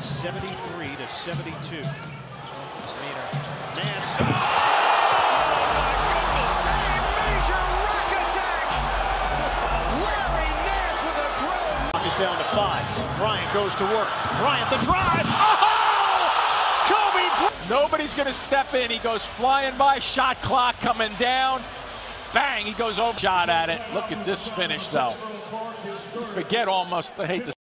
Seventy-three to seventy-two. Nance. Down to five. Bryant goes to work. Bryant the drive. Nobody's going to step in. He goes flying by. Shot clock coming down. Bang. He goes over. Shot at it. Look at this finish, though. Forget almost. I hate to